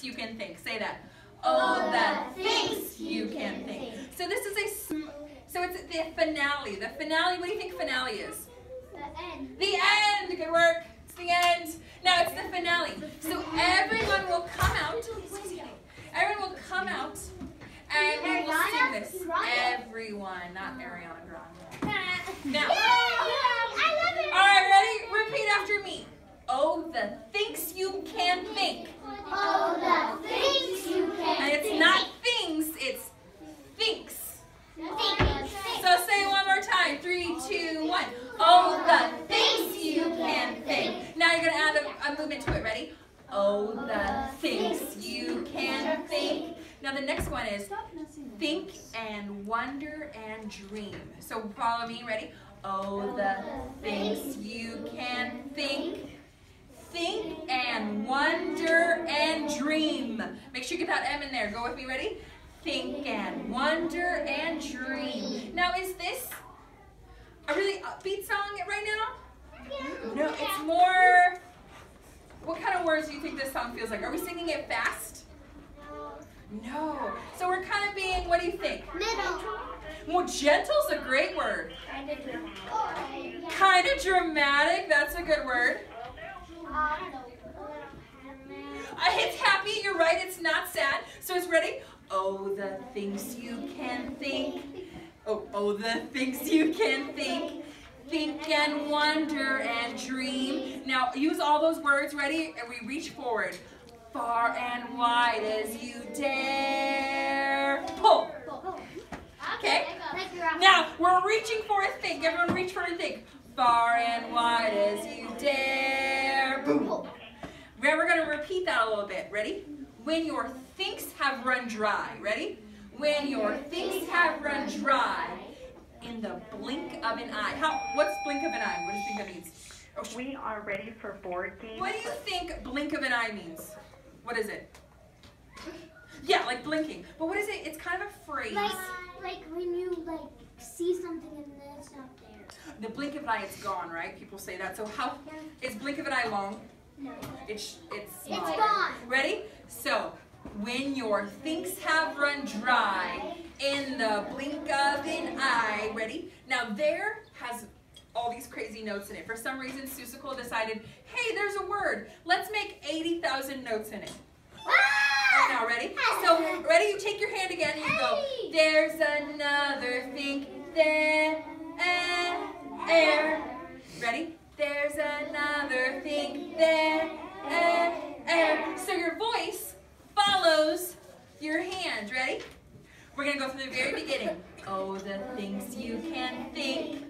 thinks you can think. Say that. Oh, the thinks you can think. So this is a, so it's the finale. The finale, what do you think finale is? The end. The end. Good work. It's the end. Now it's the finale. So everyone will come out. Everyone will come out and we will sing this. Everyone, not Ariana Grande. Now, I love it. all right, ready? Repeat after me. Oh, the thinks you can think. Oh, the things you can And it's think. not things, it's thinks. Think. So say it one more time. Three, two, one. Oh, the things you can think. Now you're going to add a, a movement to it. Ready? Oh, the things you can think. Now the next one is think and wonder and dream. So follow me. Ready? Oh, the things you can think. Think and wonder and dream. Make sure you get that M in there. Go with me. Ready? Think and wonder and dream. Now, is this a really upbeat song right now? No, it's more. What kind of words do you think this song feels like? Are we singing it fast? No. No. So we're kind of being, what do you think? Middle. Well, gentle's a great word. Kind of dramatic, that's a good word. Uh, it's happy, you're right, it's not sad. So it's ready? Oh, the things you can think. Oh, oh, the things you can think. Think and wonder and dream. Now, use all those words, ready? And we reach forward. Far and wide as you dare. Pull. Okay. Now, we're reaching for a think. Everyone reach for a think. Far and wide as you dare. Boom. Now we're going to repeat that a little bit. Ready? When your thinks have run dry. Ready? When your thinks have run dry, in the blink of an eye. How? What's blink of an eye? What do you think that means? Oh, We are ready for board games. What do you think blink of an eye means? What is it? Yeah, like blinking. But what is it? It's kind of a phrase. Like, like when you like see something and then it's not there. The blink of an eye, it's gone, right? People say that. So how is blink of an eye long? No. It's it's It's smaller. gone. Ready? So when your thinks have run dry in the blink of an eye. Ready? Now there has all these crazy notes in it. For some reason, Seussical decided, hey, there's a word. Let's make 80,000 notes in it. Oh, now ready? So ready? You take your hand again and you go. There's another think there, air. Ready? There's another think there, air. So your voice follows your hand. Ready? We're gonna go from the very beginning. Oh, the things you can think.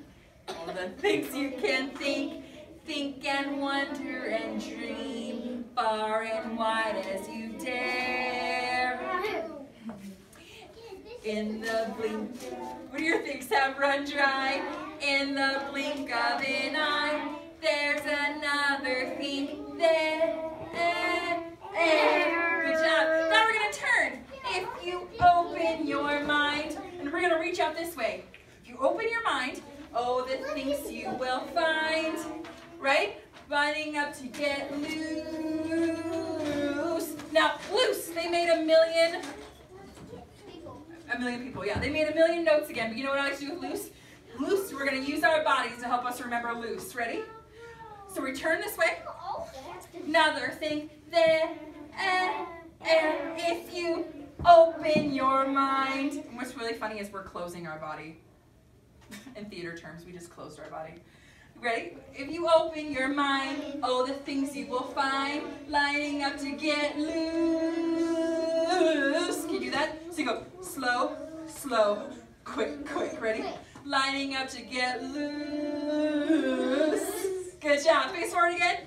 Oh, the things you can think. Think and wonder and dream. Far and wide as you dare. In the blink, do your things have run dry? Open your mind, and we're gonna reach out this way. If you open your mind, oh, the things you will find. Right? Running up to get loose. Now, loose. They made a million a million people, yeah. They made a million notes again, but you know what I like to do with loose? Loose, we're going to use our bodies to help us remember loose. Ready? So we turn this way. Another thing. There, open your mind. And what's really funny is we're closing our body. In theater terms, we just closed our body. Ready? If you open your mind, oh, the things you will find lining up to get loose. Can you do that? So you go slow, slow, quick, quick. Ready? Lining up to get loose. Good job. Face forward again.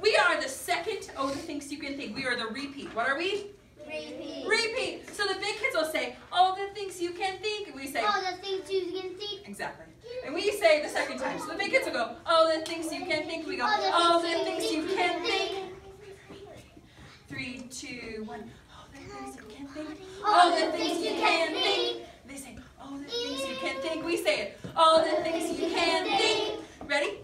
We are the second, oh, the things you can think. We are the repeat. What are we? Repeat. Repeat. So the big kids will say, all the things you can think. And we say, all the things you can think. Exactly. And we say the second time. So the big kids will go, all the things you can think. We go, all the things you can think. Three, two, one. All the things you can think. Oh, the things you can think. They say, all the things you can think. We say it. Oh, the things you can think. Ready?